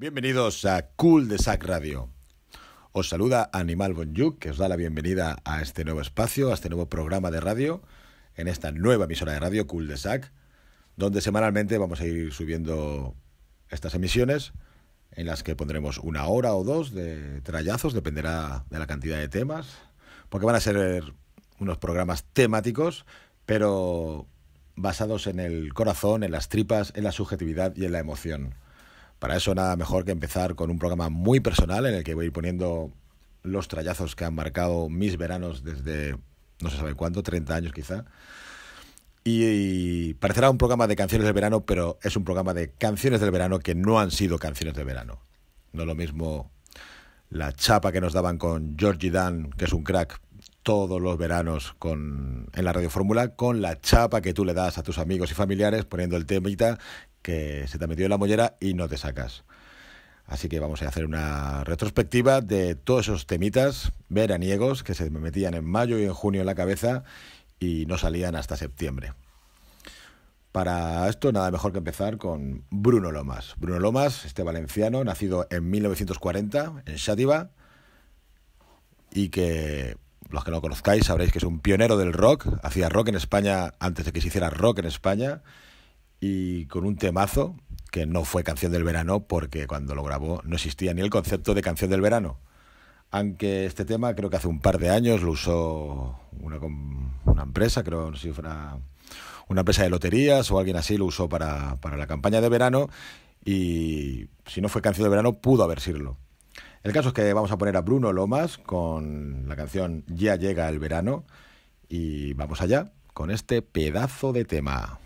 Bienvenidos a Cool de Sac Radio. Os saluda Animal Bonjuk, que os da la bienvenida a este nuevo espacio, a este nuevo programa de radio, en esta nueva emisora de radio, Cool de Sac, donde semanalmente vamos a ir subiendo estas emisiones, en las que pondremos una hora o dos de trayazos, dependerá de la cantidad de temas, porque van a ser unos programas temáticos, pero basados en el corazón, en las tripas, en la subjetividad y en la emoción. Para eso nada mejor que empezar con un programa muy personal en el que voy a ir poniendo los trayazos que han marcado mis veranos desde no se sabe cuánto, 30 años quizá. Y, parecerá un programa de canciones del verano, pero es un programa de canciones del verano que no han sido canciones del verano. No lo mismo la chapa que nos daban con Georgie Dan, que es un crack, todos los veranos con, en la Radio Fórmula, con la chapa que tú le das a tus amigos y familiares poniendo el temita que se te ha metido en la mollera y no te sacas. Así que vamos a hacer una retrospectiva de todos esos temitas veraniegos que se me metían en mayo y en junio en la cabeza y no salían hasta septiembre. Para esto nada mejor que empezar con Bruno Lomas. Bruno Lomas, este valenciano, nacido en 1940 en Xátiva y que los que no conozcáis sabréis que es un pionero del rock, hacía rock en España antes de que se hiciera rock en España y con un temazo que no fue canción del verano porque cuando lo grabó no existía ni el concepto de canción del verano. Aunque este tema creo que hace un par de años lo usó una, empresa, creo si fuera una empresa de loterías o alguien así lo usó para, para la campaña de verano y si no fue canción de verano pudo haber sido. El caso es que vamos a poner a Bruno Lomas con la canción Ya llega el verano y vamos allá con este pedazo de tema.